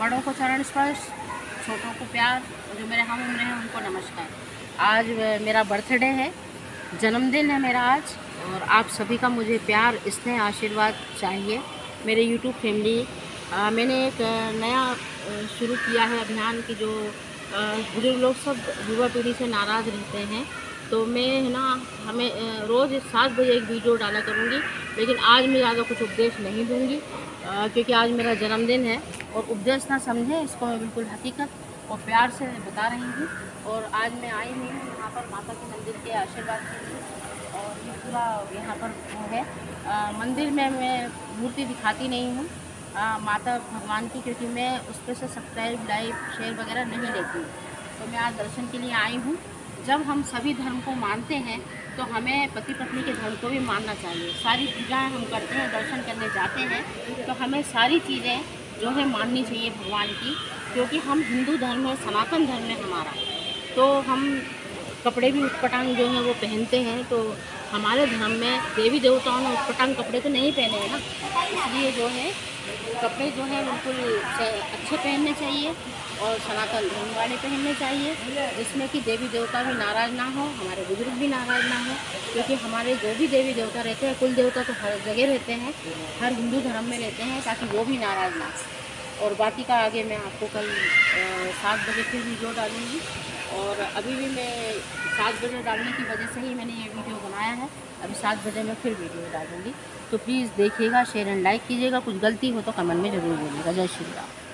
बड़ों को चरण स्पर्श, छोटों को प्यार, जो मेरे हम उम्र हैं, उनको नमस्कार। आज मेरा बर्थडे है, जन्मदिन है मेरा आज, और आप सभी का मुझे प्यार, स्नेह, आशीर्वाद चाहिए। मेरे यूट्यूब फैमिली मैंने एक नया शुरू किया है अभियान की जो बुज़ुर्ग लोग सब, युवा पीढ़ी से नाराज़ रहते हैं। तो मैं, है ना, हमें रोज़ सात बजे एक वीडियो डाला करूँगी, लेकिन आज मैं ज़्यादा कुछ उपदेश नहीं दूँगी। क्योंकि आज मेरा जन्मदिन है और उपदेश ना समझें इसको मैं बिल्कुल हकीकत और प्यार से बता रही हूँ। और आज मैं आई हूँ यहाँ पर माता के मंदिर के आशीर्वाद के लिए और ये पूरा यहाँ पर वो है। आ, मंदिर में मैं मूर्ति दिखाती नहीं हूँ। माता भगवान की क्योंकि मैं उस पर से सब्सक्राइब लाइव शेयर वगैरह नहीं लेती तो मैं आज दर्शन के लिए आई हूँ। जब हम सभी धर्म को मानते हैं तो हमें पति पत्नी के धर्म को भी मानना चाहिए। सारी पूजाएँ हम करते हैं, दर्शन करने जाते हैं तो हमें सारी चीज़ें जो है माननी चाहिए भगवान की, क्योंकि हम हिंदू धर्म है सनातन धर्म है हमारा। तो हम कपड़े भी उटपटांग जो है वो पहनते हैं तो हमारे धर्म में देवी देवताओं ने उटपटांग कपड़े तो नहीं पहने हैं ना? इसलिए जो है कपड़े जो है बिल्कुल अच्छे पहनने चाहिए और सनातन धर्म वाले पहनने चाहिए। जिसमें कि देवी देवता भी नाराज़ ना हो, हमारे बुज़ुर्ग भी नाराज़ ना हो, क्योंकि हमारे जो भी देवी देवता रहते हैं, कुल देवता तो हर जगह रहते हैं, हर हिंदू धर्म में रहते हैं, ताकि वो भी नाराज़ ना हो। और बाकी का आगे मैं आपको कल सात बजे फिर वीडियो डालूँगी। और अभी भी मैं सात बजे डालने की वजह से ही मैंने ये वीडियो बनाया है। अभी सात बजे मैं फिर वीडियो डालूँगी। तो प्लीज़ देखिएगा शेयर एंड लाइक कीजिएगा। कुछ गलती हो तो कमेंट में ज़रूर बोलिएगा। जय श्री राम।